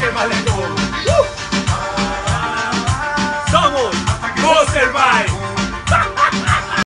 que valen